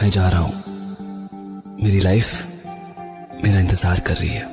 मैं जा रहा हूँ। मेरी लाइफ मेरा इंतज़ार कर रही है।